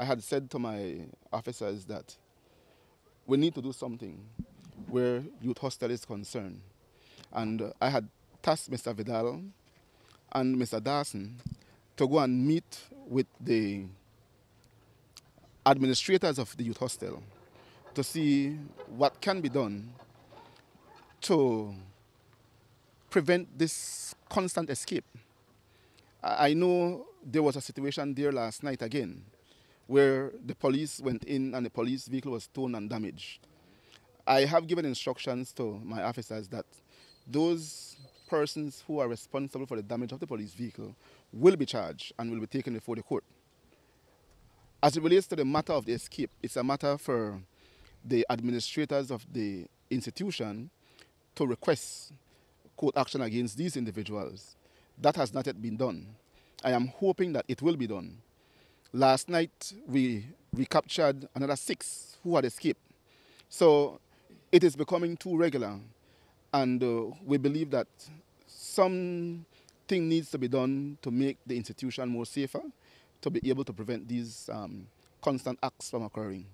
I had said to my officers that we need to do something where youth hostel is concerned. And uh, I had tasked Mr. Vidal and Mr. Dawson to go and meet with the administrators of the youth hostel to see what can be done to prevent this constant escape. I know there was a situation there last night again where the police went in and the police vehicle was torn and damaged. I have given instructions to my officers that those persons who are responsible for the damage of the police vehicle will be charged and will be taken before the court. As it relates to the matter of the escape, it's a matter for the administrators of the institution to request court action against these individuals. That has not yet been done. I am hoping that it will be done. Last night, we recaptured another six who had escaped. So it is becoming too regular. And uh, we believe that something needs to be done to make the institution more safer, to be able to prevent these um, constant acts from occurring.